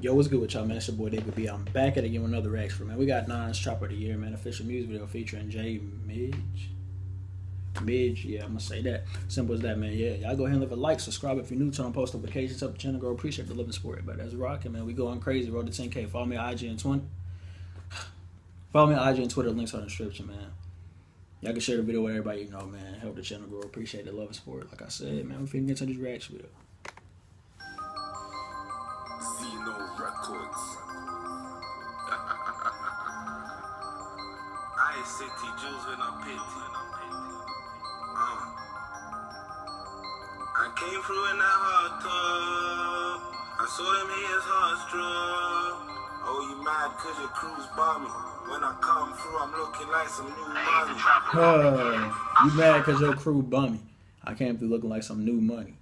Yo, what's good with y'all, man? It's your boy David B. I'm back at it again with another extra, man. We got Nines Trapper of the Year, man. Official music video featuring Jay Midge. Midge, yeah, I'm gonna say that. Simple as that, man. Yeah, y'all go ahead and leave a like, subscribe if you're new, turn on post notifications up the channel, girl. Appreciate the love and support, but that's rocking, man. We going crazy, road to 10K. Follow me on IG and 20. Follow me on IG and Twitter, links are on the description, man. Y'all can share the video with everybody you know, man. Help the channel grow. Appreciate the love and support. Like I said, man, we finna get to this reaction video. I saw them his. Oh, you mad cause your crew's bomb me. When I come through, I'm looking like some new money. Uh, you mad because your crew bummy. I can't be looking like some new money.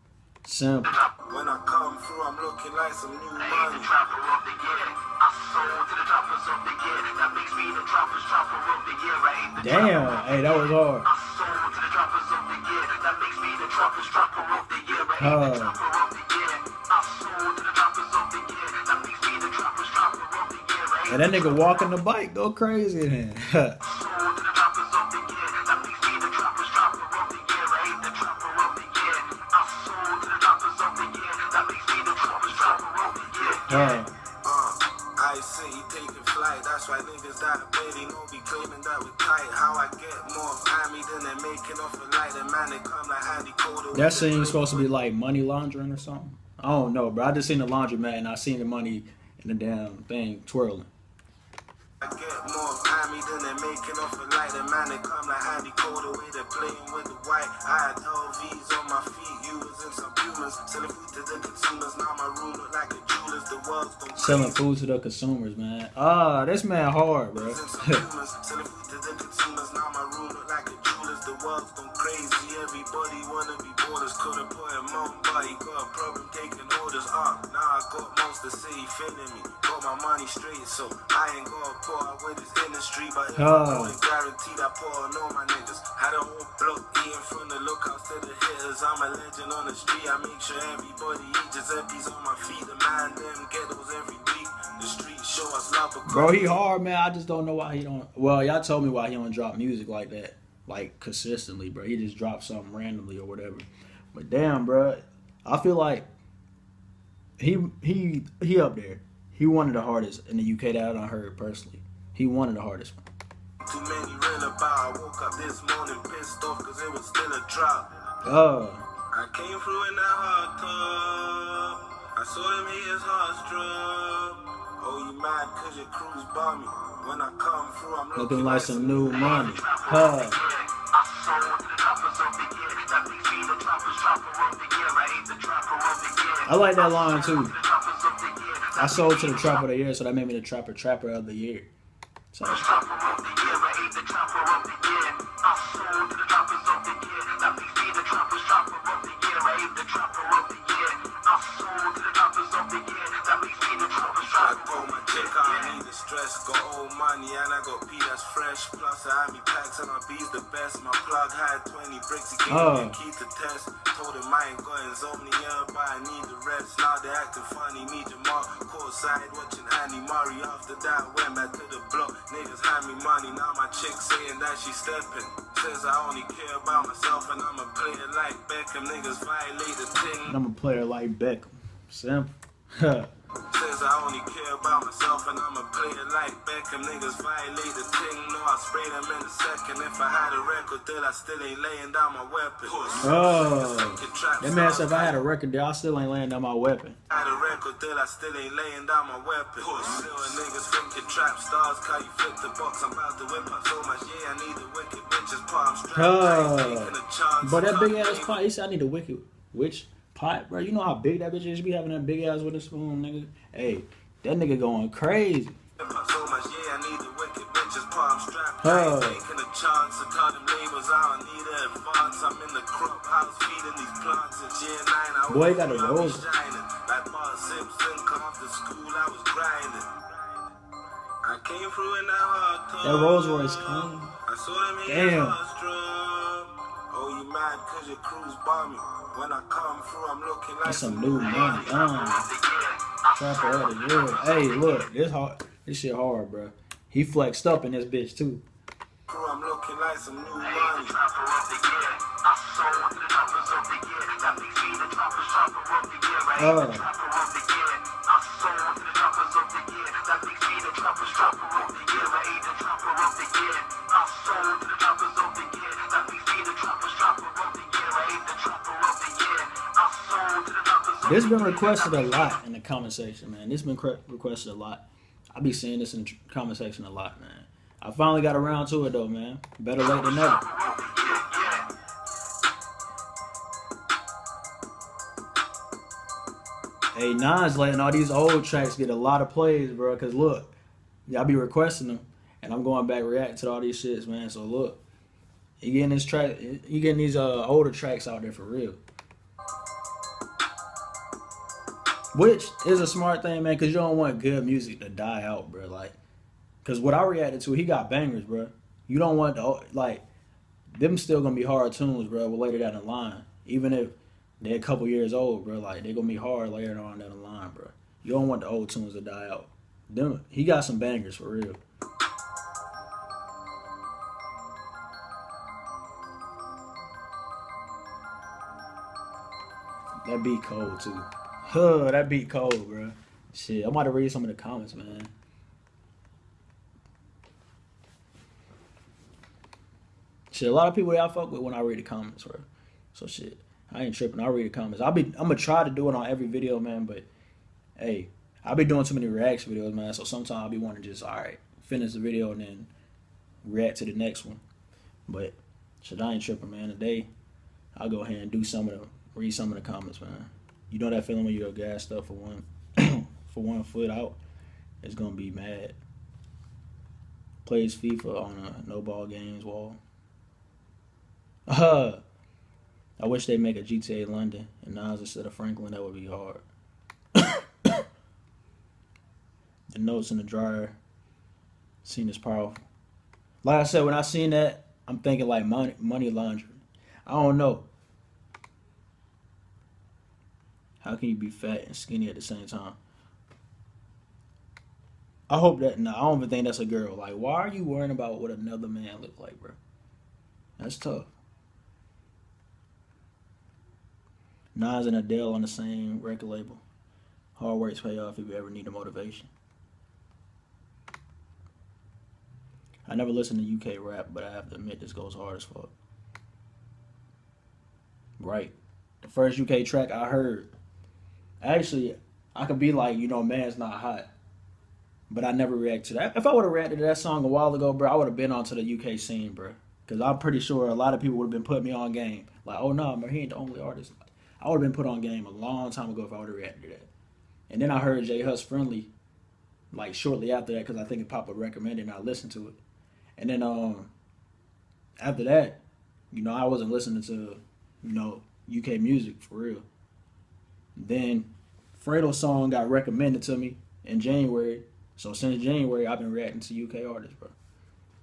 Simple. When I come through, I'm looking like some new money. Damn, hey, that was hard. And that nigga walking the bike, go crazy then. uh, I say he taking flight. That's why niggas that bet know be claiming that we tight. How I get more family than they making off a light. And man, they come like Andy Cole. that scene supposed to be like money laundering or something. I don't know, bro. I just seen the laundromat and I seen the money in the damn thing twirling. I get more family than they making off a light. And man, they come like Andy Cole. The way they're playing with the white. I had LVs on my feet. You was in some Pumas. Selling food to the consumers. Now my room look like a jeweler's. The world's gone Selling food to the consumers, man. Ah, this man hard, bro. Selling food to the consumers, now my room look like a jeweler's. The world's gone crazy. Everybody wanna be borders. Couldn't put him on, but he got a problem taking orders. Ah, now I got most to say he feeling me. Money straight, so I ain't gonna put out with this industry. But if Ah. I guaranteed I put on all my niggas. Had a whole block eating from the lookouts to the hitters. I'm a legend on the street. I make sure everybody eat Giuseppe's on my feet. The man them get those every week. The street show us love. Bro, he hard, man. I just don't know why he don't. Well, y'all told me why he don't drop music like that, like consistently, bro. He just drops something randomly or whatever. But damn, bro, I feel like he he he up there. He one of the hardest in the UK that I heard personally. He one of the hardest. One. Too many real about. I woke up this morning pissed off cause it was still a drought. Oh, I came through in that hot tub. I saw them his heart struck. Oh, you mad cause your crew's bomb me. When I come through, I'm looking like some new money. Huh. I like that line too. I sold to the trapper of the year, so that made me the trapper trapper of the year. So I told my chick I don't the stress. Got old money and I got Fresh. Plus I me packs and my B's the best. My plug had 20 bricks, he gave Oh. me a oh. key to test. Told him I ain't got insomnia, but I need the rest. Now they acting funny. Me Jamal, courtside watching Andy Murray. After that, went back to the block. Niggas hand me money. Now my chick saying that she stepping. Says I only care about myself and I'm a player like Beckham. Niggas violate the thing. I'm a player like Beckham. Simple. Says I only care about myself and I'm a player like Beckham. Niggas violate the thing. No, I spray them in a second. If I had a record deal, I still ain't laying down my weapon. Oh, that man said if I had a record deal, I still ain't laying down my weapon. I Had a record deal, I still ain't laying down my weapon. Little niggas thinking trap stars, cause you flip the box. I'm about to whip up so much, yeah, I need the wicked bitches part. I'm strapped, I ain't taking a chance. But that big ass pot, he said I need a wicked witch pot, bro. You know how big that bitch is? Be having that big ass with a spoon, nigga. Hey, that nigga going crazy. Whip up so much, yeah, I need the wicked bitches part. I'm Oh. I ain't taking a chance. I tell them neighbors I don't need an advance. I'm in the crop house feeding these plants. It's year Boy, got a rose. was shining. Like Bart Simpson, come after school, I was grinding. I came through in that Rolls Royce clean. I saw them Damn. Damn. Oh, you mad cause your crew's bomb me. When I come through, I'm looking like That's some new money. Uh, trapper of the year. Hey, look, this hard. This shit hard, bro. He flexed up in this bitch too. Crew, I'm looking like some new money. Uh, this been requested a lot in the comment section, man. This been requested a lot. I be seeing this in the comment section a lot, man. I finally got around to it though, man. Better late than never. Hey, Nas letting all these old tracks get a lot of plays, bro. Cause look, y'all be requesting them, and I'm going back reacting to all these shits, man. So look, he getting this track, he getting these uh older tracks out there for real. Which is a smart thing, man, because you don't want good music to die out, bro. Like, because what I reacted to, he got bangers, bro. You don't want the, like, them still gonna be hard tunes, bro, later down the line. Even if they're a couple years old, bro, like, they're gonna be hard later on down the line, bro. You don't want the old tunes to die out. Them, he got some bangers for real. That beat cold too. Huh, that beat cold, bro. Shit, I'm about to read some of the comments, man. Shit, a lot of people y'all fuck with when I read the comments, bro. So shit, I ain't tripping. I read the comments. I'll be, I'm gonna try to do it on every video, man. But hey, I'll be doing too many reaction videos, man. So sometimes I'll be wanting to just, all right, finish the video and then react to the next one. But shit, I ain't tripping, man. Today, I'll go ahead and do some of the, read some of the comments, man. You know that feeling when you're gassed up for one, for one foot out. It's gonna be mad. Plays FIFA on a no ball games wall. Uh, I wish they make a GTA London and Nas instead of Franklin. That would be hard. the notes in the dryer. Seen as powerful. Like I said, when I seen that, I'm thinking like money, money laundering. I don't know. How can you be fat and skinny at the same time? I hope that. No, I don't even think that's a girl. Like, why are you worrying about what another man look like, bro? That's tough. Nas and Adele on the same record label. Hard work's pay off if you ever need a motivation. I never listen to UK rap, but I have to admit this goes hard as fuck. Right. The first UK track I heard, actually, I could be like, you know, man's not hot. But I never react to that. If I would have reacted to that song a while ago, bro, I would have been onto the UK scene, bro. Because I'm pretty sure a lot of people would have been putting me on game. Like, oh no, man, he ain't the only artist. I would have been put on game a long time ago if I would have reacted to that. And then I heard J Hus Friendly, like shortly after that, because I think it Papa recommended and I listened to it. And then um, after that, you know, I wasn't listening to, you know, UK music for real. Then Fredo's song got recommended to me in January. So since January, I've been reacting to UK artists, bro.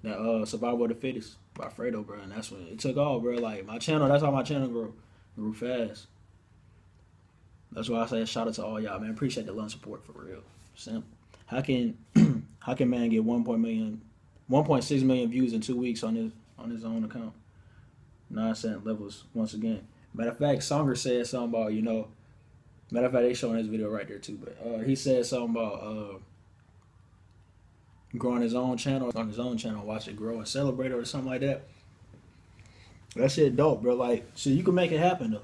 That uh, Survival of the Fittest by Fredo, bro, and that's when it took off, bro. Like my channel, that's how my channel grew, grew fast. That's why I say shout out to all y'all, man. Appreciate the love and support for real. Simple. How can how can man get 1. million 1.6 million views in two weeks on his on his own account? Nonsense levels once again. Matter of fact, Songer said something about you know. Matter of fact, they showing his video right there too. But uh, he said something about uh, growing his own channel on his own channel, watch it grow and celebrate it or something like that. That shit dope, bro. Like, so you can make it happen though.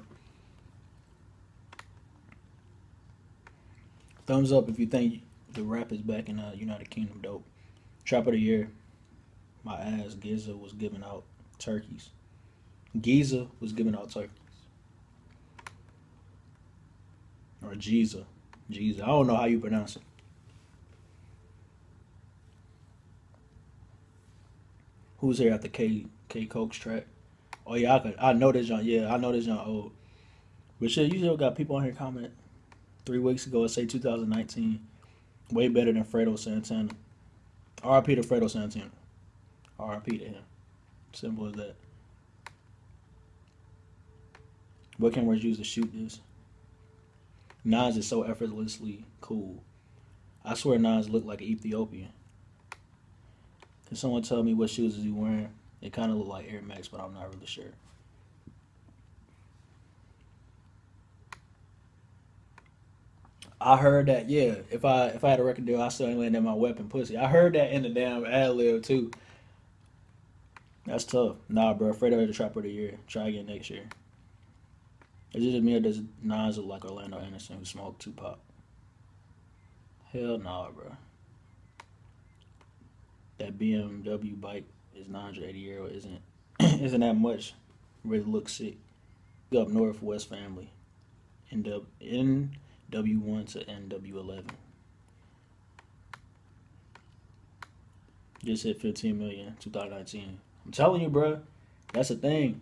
Thumbs up if you think the rap is back in uh, United Kingdom dope. Trap of the year. My ass Giza was giving out turkeys. Giza was giving out turkeys. Or. Giza. I don't know how you pronounce it. Who's here at the K K Cokes track? Oh yeah, I could I know this young yeah, I know this young old. But shit, you still got people on here comment three weeks ago, say 2019. Way better than Fredo Santana. RP to Fredo Santana. RP to him. Simple as that. What cameras used to shoot this? Nas is so effortlessly cool. I swear Nas looked like an Ethiopian. Can someone tell me what shoes is he wearing? It kind of look like Air Max, but I'm not really sure. I heard that, yeah. If I if I had a record deal, I still ain't letting my weapon pussy. I heard that in the damn ad lib too. That's tough. Nah, bro. Fredo the trapper of the year. Try again next year. Is it me or does Nas look like Orlando Anderson who smoked Tupac? Hell nah, bro. That BMW bike is 980 euro isn't isn't that much. Really looks sick. Up north, West Family. NW NW1 to NW11. Just hit 15 million 2019. I'm telling you, bro. That's the thing.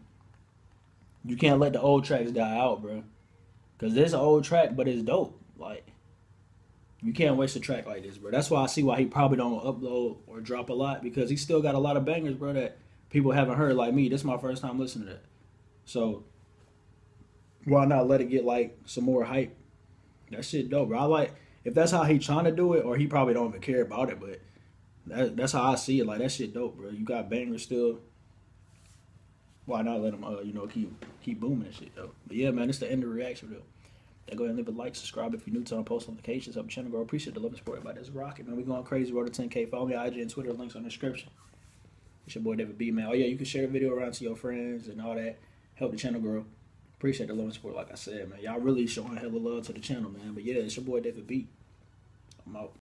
You can't let the old tracks die out, bro. Cause this old track, but it's dope. Like you can't waste a track like this, bro. That's why I see why he probably don't upload or drop a lot because he still got a lot of bangers, bro, that people haven't heard like me. This is my first time listening to that. So why not let it get like some more hype? That shit dope, bro. I like if that's how he trying to do it, or he probably don't even care about it, but that, that's how I see it. Like that shit dope, bro. You got bangers still. Why not let them, uh, you know, keep keep booming and shit though. But yeah, man, it's the end of the reaction though. Yeah, go ahead and leave a like, subscribe if you're new to our post notifications, help the channel grow. Appreciate the love and support about this rocket, man. We going crazy, road to 10K. Follow me on IG and Twitter, links on the description. It's your boy David B, man. Oh yeah, you can share the video around to your friends and all that. Help the channel grow. Appreciate the love and support, like I said, man. Y'all really showing hella love to the channel, man. But yeah, it's your boy David B. I'm out.